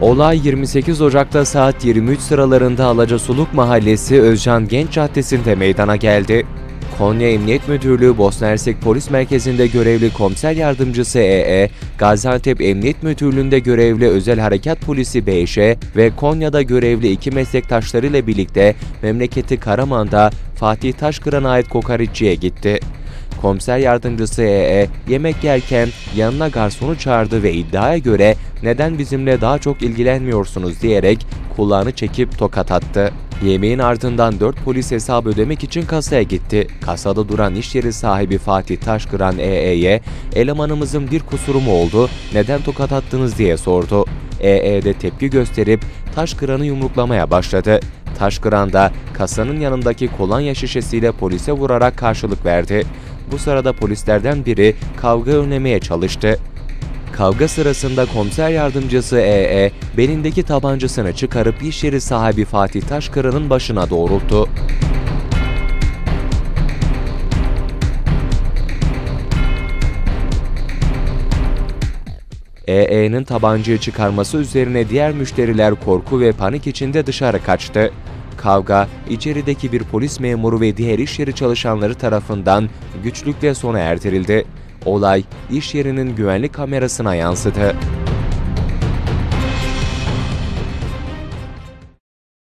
Olay 28 Ocak'ta saat 23 sıralarında Alacasuluk Mahallesi Özcan Genç Caddesi'nde meydana geldi. Konya Emniyet Müdürlüğü Bosna Hersek Polis Merkezi'nde görevli komiser yardımcısı EE, Gaziantep Emniyet Müdürlüğü'nde görevli Özel Harekat Polisi BŞ ve Konya'da görevli iki meslektaşlarıyla birlikte memleketi Karaman'da Fatih Taşkıran'a ait kokoreççiye gitti. Komiser yardımcısı EE yemek yerken yanına garsonu çağırdı ve iddiaya göre neden bizimle daha çok ilgilenmiyorsunuz diyerek kulağını çekip tokat attı. Yemeğin ardından 4 polis hesap ödemek için kasaya gitti. Kasada duran iş yeri sahibi Fatih Taşkıran EE'ye elemanımızın bir kusuru mu oldu, neden tokat attınız diye sordu. EE de tepki gösterip Taşkıran'ı yumruklamaya başladı. Taşkıran da kasanın yanındaki kolonya şişesiyle polise vurarak karşılık verdi. Bu sırada polislerden biri kavga önlemeye çalıştı. Kavga sırasında komiser yardımcısı EE belindeki tabancasını çıkarıp iş yeri sahibi Fatih Taşkıran'ın başına doğrulttu. EE'nin tabancayı çıkarması üzerine diğer müşteriler korku ve panik içinde dışarı kaçtı. Kavga, içerideki bir polis memuru ve diğer iş yeri çalışanları tarafından güçlükle sona erdirildi. Olay, iş yerinin güvenlik kamerasına yansıdı.